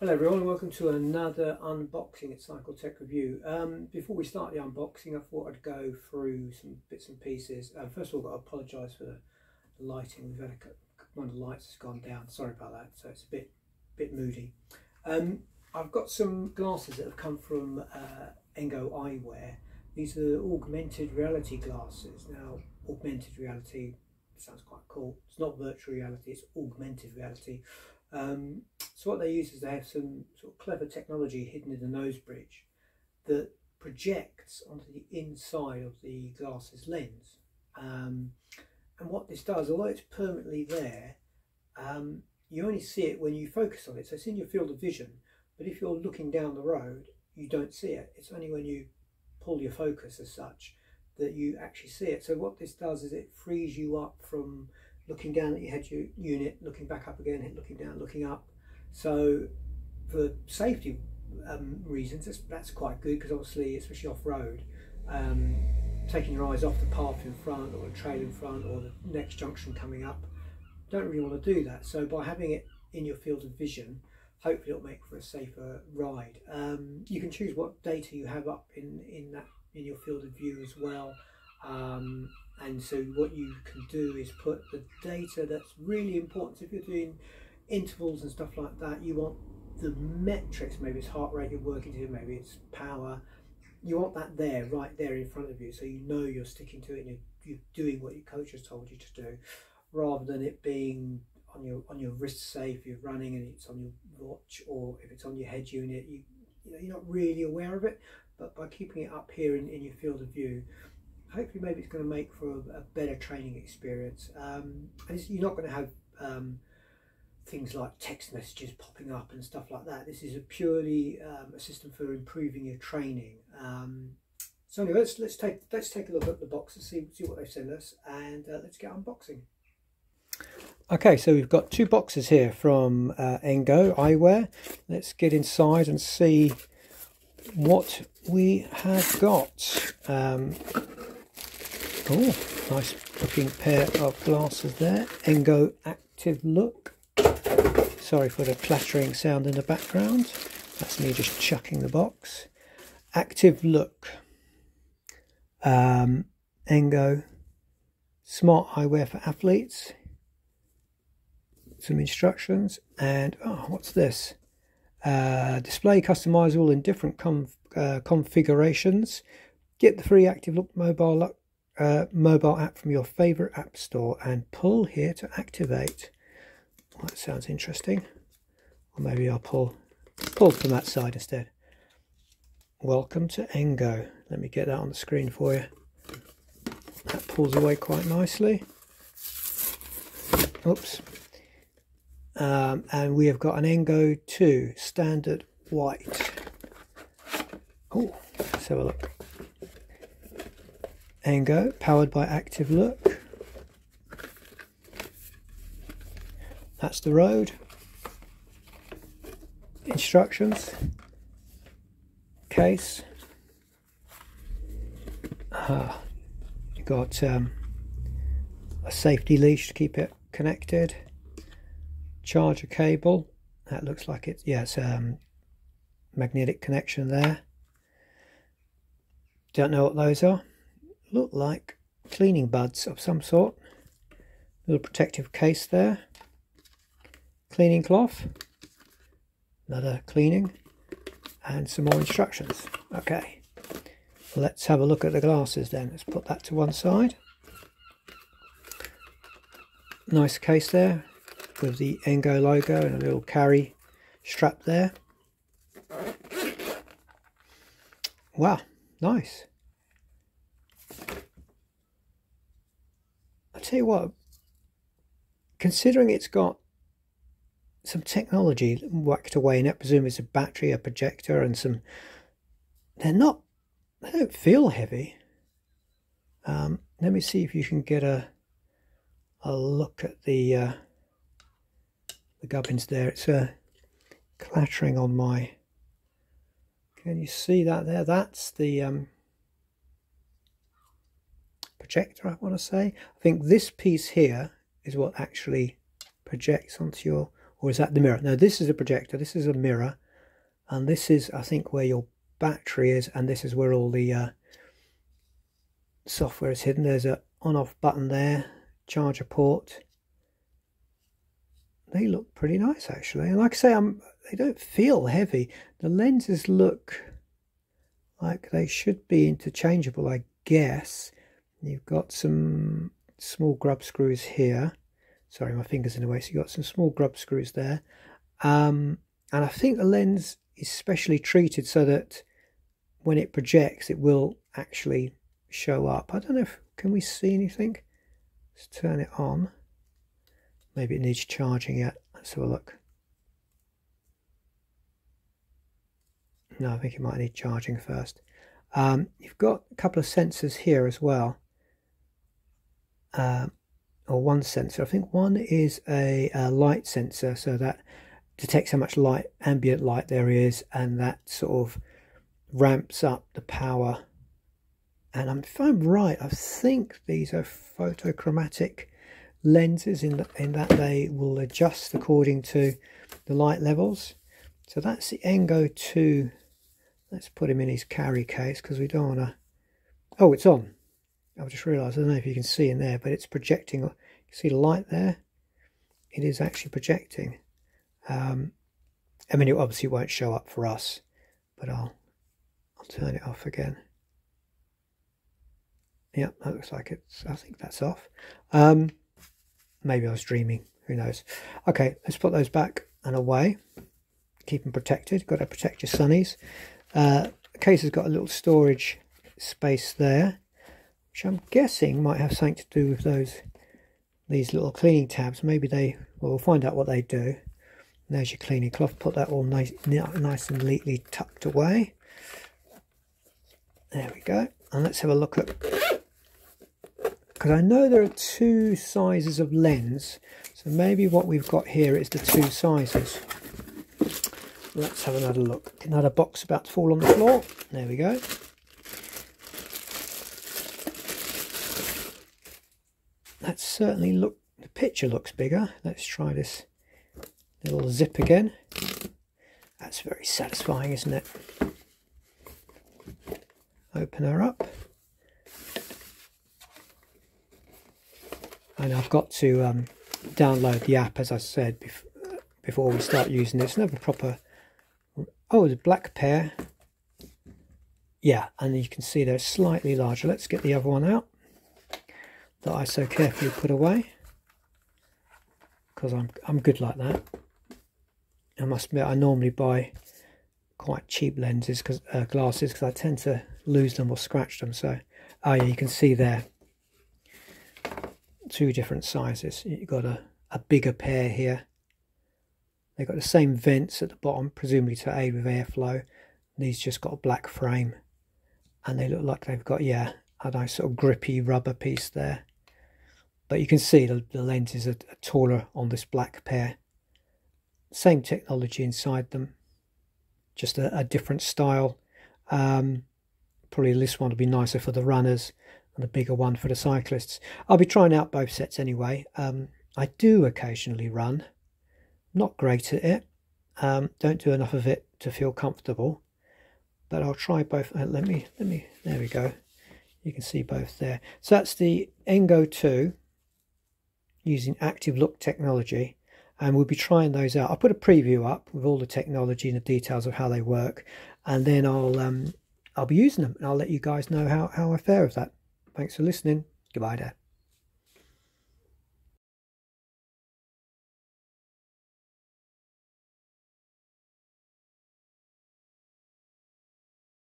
Hello everyone, welcome to another unboxing at Cycle Tech Review. Um, before we start the unboxing, I thought I'd go through some bits and pieces. Uh, first of all, I've got to apologise for the lighting. We've had a, one of the lights has gone down. Sorry about that. So it's a bit bit moody. Um, I've got some glasses that have come from uh, Engo Eyewear. These are augmented reality glasses. Now, augmented reality sounds quite cool. It's not virtual reality, it's augmented reality. Um, so what they use is they have some sort of clever technology hidden in the nose bridge that projects onto the inside of the glasses lens. Um, and what this does, although it's permanently there, um, you only see it when you focus on it. So it's in your field of vision, but if you're looking down the road, you don't see it. It's only when you pull your focus as such that you actually see it. So what this does is it frees you up from looking down at your head unit, looking back up again, looking down, looking up. So for safety um, reasons, that's, that's, quite good because obviously, especially off-road, um, taking your eyes off the path in front or the trail in front or the next junction coming up, don't really want to do that. So by having it in your field of vision, hopefully it'll make for a safer ride. Um, you can choose what data you have up in, in that in your field of view as well. Um, and so what you can do is put the data that's really important. So if you're doing intervals and stuff like that, you want the metrics, maybe it's heart rate you're working to, maybe it's power. You want that there, right there in front of you, so you know you're sticking to it and you're, you're doing what your coach has told you to do, rather than it being on your on your wrist say if you're running and it's on your watch or if it's on your head unit you, you know you're not really aware of it but by keeping it up here in, in your field of view hopefully maybe it's going to make for a, a better training experience. Um, and you're not going to have um, things like text messages popping up and stuff like that. This is a purely um, a system for improving your training. Um, so anyway, let's let's take let's take a look at the box and see see what they've sent us, and uh, let's get unboxing. Okay, so we've got two boxes here from uh, Engo Eyewear. Let's get inside and see what we have got. Um, Oh, nice looking pair of glasses there. Engo ActiveLook. Sorry for the clattering sound in the background. That's me just chucking the box. ActiveLook. Um, Engo Smart Eyewear for Athletes. Some instructions. And, oh, what's this? Uh, display customizable in different uh, configurations. Get the free ActiveLook mobile uh, mobile app from your favorite app store and pull here to activate. Well, that sounds interesting. Or maybe I'll pull, pull from that side instead. Welcome to Engo. Let me get that on the screen for you. That pulls away quite nicely. Oops. Um, and we have got an Engo 2 standard white. Oh, let's have a look. Engo, powered by ActiveLook. That's the road. Instructions. Case. Uh, you got um, a safety leash to keep it connected. Charger cable. That looks like it's, yeah, it's um, magnetic connection there. Don't know what those are look like cleaning buds of some sort. Little protective case there. Cleaning cloth. Another cleaning. And some more instructions. Okay. Let's have a look at the glasses then. Let's put that to one side. Nice case there with the Engo logo and a little carry strap there. Wow, nice. Tell you what, considering it's got some technology whacked away in it, presume it's a battery, a projector, and some. They're not. They don't feel heavy. Um, let me see if you can get a a look at the uh, the gubbins there. It's uh, clattering on my. Can you see that there? That's the um, projector, I want to say. I think this piece here is what actually projects onto your, Or is that the mirror? No, this is a projector. This is a mirror. And this is, I think, where your battery is. And this is where all the uh, software is hidden. There's a on-off button there. Charger port. They look pretty nice, actually. And like I say, I'm, they don't feel heavy. The lenses look like they should be interchangeable, I guess. You've got some small grub screws here. Sorry, my finger's in the way. So you've got some small grub screws there. Um, and I think the lens is specially treated so that when it projects, it will actually show up. I don't know if, can we see anything? Let's turn it on. Maybe it needs charging yet. Let's have a look. No, I think it might need charging first. Um, you've got a couple of sensors here as well. Uh, or one sensor. I think one is a, a, light sensor, so that detects how much light, ambient light there is, and that sort of ramps up the power. And if I'm right, I think these are photochromatic lenses in, the, in that they will adjust according to the light levels. So that's the Engo 2 Let's put him in his carry case because we don't want to... Oh, it's on. I've just realised, I don't know if you can see in there, but it's projecting. You see the light there? It is actually projecting. Um, I mean, it obviously won't show up for us, but I'll, I'll turn it off again. Yeah, that looks like it's, I think that's off. Um, maybe I was dreaming, who knows. Okay, let's put those back and away. Keep them protected, got to protect your sunnies. Uh, the case has got a little storage space there, which I'm guessing might have something to do with those these little cleaning tabs. Maybe they, well, we'll find out what they do. And there's your cleaning cloth. Put that all nice, nice and neatly tucked away. There we go. And let's have a look at, because I know there are two sizes of lens. So maybe what we've got here is the two sizes. Let's have another look. Another box about to fall on the floor. There we go. That certainly look. The picture looks bigger. Let's try this little zip again. That's very satisfying, isn't it? Open her up. And I've got to um, download the app, as I said before before we start using this. Never proper Oh, the black pair. Yeah, and you can see they're slightly larger. Let's get the other one out that I so carefully put away because I'm I'm good like that. I must admit, I normally buy quite cheap lenses because uh, glasses because I tend to lose them or scratch them. So, oh yeah, you can see there two different sizes. You've got a, a bigger pair here They've got the same vents at the bottom, presumably to aid with airflow. These just got a black frame. And they look like they've got, yeah, a nice sort of grippy rubber piece there. But you can see the, the lenses are, are taller on this black pair. Same technology inside them, just a, a different style. Um, probably this one will be nicer for the runners and the bigger one for the cyclists. I'll be trying out both sets anyway. Um, I do occasionally run not great at it. Um, don't do enough of it to feel comfortable. But I'll try both. Uh, let me, let me, there we go. You can see both there. So that's the Engo 2 using ActiveLook technology. And we'll be trying those out. I'll put a preview up with all the technology and the details of how they work. And then I'll um, I'll be using them and I'll let you guys know how, how I fare with that. Thanks for listening. Goodbye there.